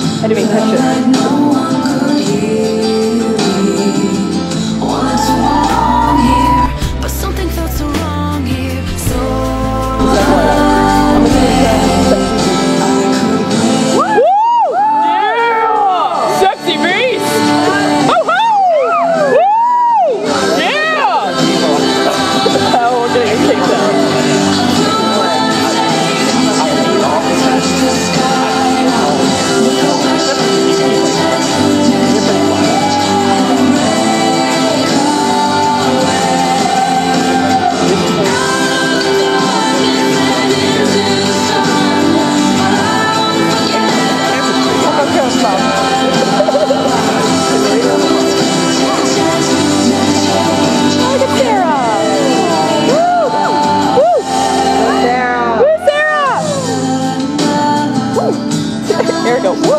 I didn't even catch it. There it goes. Woo!